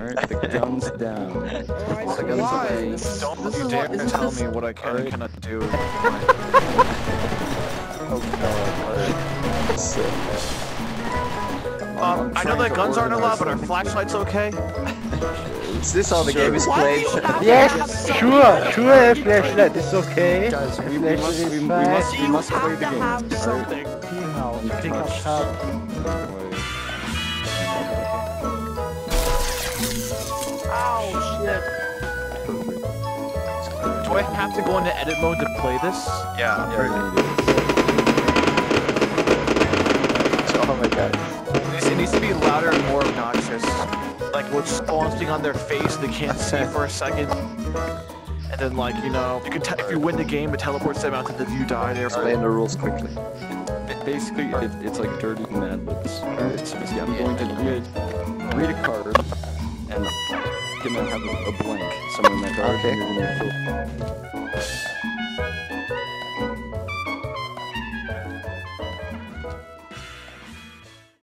Alright, the guns down. Alright, The guns why? away. This- Don't you dare what- isn't tell this- me what I can and cannot do. Oh god. Sick. Um, I know that guns aren't allowed, but are flashlights okay? Is this how the game is Why do played? you have to Yes, sure, sure, a flashlight is okay. Guys, we, we must, we, we must, we must play have the to game. have alright? something. Genau, take up shit. Do I have to go into edit mode to play this? Yeah. Yeah, we. Oh my god. It needs to be louder and more obnoxious. Like what's bouncing on their face they can't see for a second. And then like, you know, you can te- if you win the game, it teleports them out to the you die there. Explain the rules quickly. Basically, it, it's like dirty Mad Libs. Alright, so basically I'm going to read, read a card, gonna have a, a blank somewhere in that card, Okay.